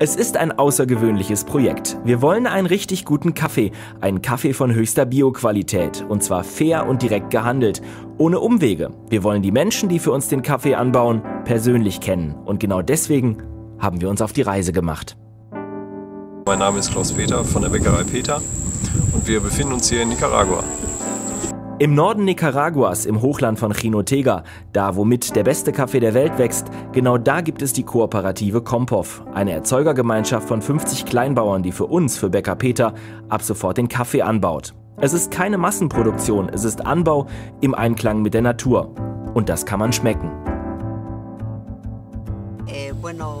Es ist ein außergewöhnliches Projekt. Wir wollen einen richtig guten Kaffee, einen Kaffee von höchster Bioqualität, und zwar fair und direkt gehandelt, ohne Umwege. Wir wollen die Menschen, die für uns den Kaffee anbauen, persönlich kennen. Und genau deswegen haben wir uns auf die Reise gemacht. Mein Name ist Klaus Peter von der Bäckerei Peter und wir befinden uns hier in Nicaragua. Im Norden Nicaraguas, im Hochland von Jinotega, da womit der beste Kaffee der Welt wächst, genau da gibt es die kooperative Kompov, eine Erzeugergemeinschaft von 50 Kleinbauern, die für uns, für Bäcker Peter, ab sofort den Kaffee anbaut. Es ist keine Massenproduktion, es ist Anbau im Einklang mit der Natur. Und das kann man schmecken.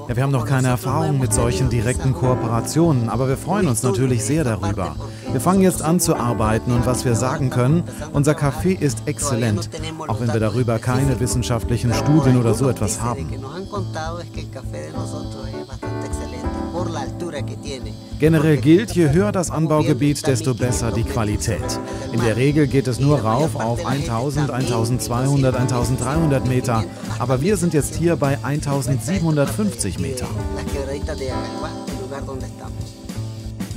Ja, wir haben noch keine Erfahrung mit solchen direkten Kooperationen, aber wir freuen uns natürlich sehr darüber. Wir fangen jetzt an zu arbeiten und was wir sagen können, unser Kaffee ist exzellent, auch wenn wir darüber keine wissenschaftlichen Studien oder so etwas haben. Generell gilt, je höher das Anbaugebiet, desto besser die Qualität. In der Regel geht es nur rauf auf 1000, 1200, 1300 Meter, aber wir sind jetzt hier bei 1750 Meter.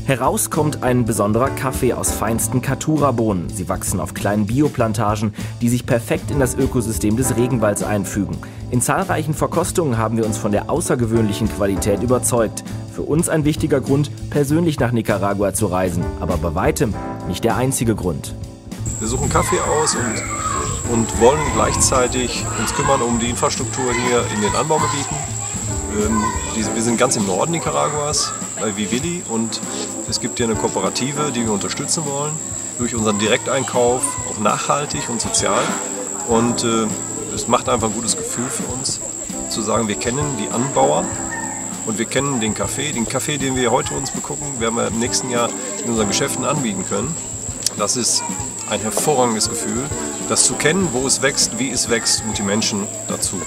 Heraus kommt ein besonderer Kaffee aus feinsten Katura-Bohnen. Sie wachsen auf kleinen Bioplantagen, die sich perfekt in das Ökosystem des Regenwalds einfügen. In zahlreichen Verkostungen haben wir uns von der außergewöhnlichen Qualität überzeugt. Für uns ein wichtiger Grund, persönlich nach Nicaragua zu reisen, aber bei weitem nicht der einzige Grund. Wir suchen Kaffee aus und, und wollen gleichzeitig uns kümmern um die Infrastruktur hier in den Anbaugebieten. Ähm, wir sind ganz im Norden Nicaraguas, bei Vivili und es gibt hier eine Kooperative, die wir unterstützen wollen, durch unseren Direkteinkauf, auch nachhaltig und sozial. Und äh, es macht einfach ein gutes Gefühl für uns, zu sagen, wir kennen die Anbauer und wir kennen den Kaffee. Den Kaffee, den wir heute uns begucken, werden wir im nächsten Jahr in unseren Geschäften anbieten können. Das ist ein hervorragendes Gefühl, das zu kennen, wo es wächst, wie es wächst und die Menschen dazu.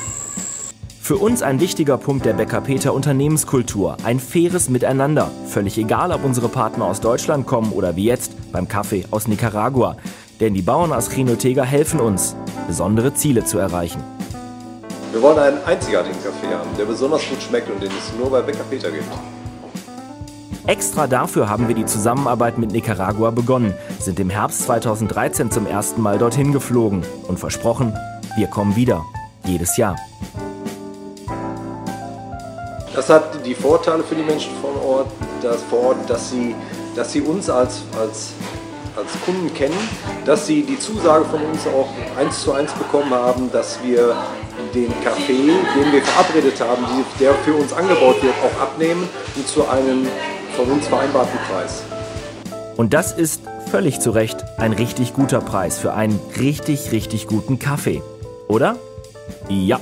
Für uns ein wichtiger Punkt der Bäcker Peter Unternehmenskultur, ein faires Miteinander. Völlig egal, ob unsere Partner aus Deutschland kommen oder wie jetzt beim Kaffee aus Nicaragua. Denn die Bauern aus Chinotega helfen uns, besondere Ziele zu erreichen. Wir wollen einen einzigartigen Kaffee haben, der besonders gut schmeckt und den es nur bei Bäcker Peter gibt. Extra dafür haben wir die Zusammenarbeit mit Nicaragua begonnen, sind im Herbst 2013 zum ersten Mal dorthin geflogen und versprochen, wir kommen wieder, jedes Jahr. Das hat die Vorteile für die Menschen vor Ort, dass, vor Ort, dass, sie, dass sie uns als, als, als Kunden kennen, dass sie die Zusage von uns auch eins zu eins bekommen haben, dass wir den Kaffee, den wir verabredet haben, der für uns angebaut wird, auch abnehmen und zu einem von uns vereinbarten Preis. Und das ist völlig zu Recht ein richtig guter Preis für einen richtig, richtig guten Kaffee. Oder? Ja.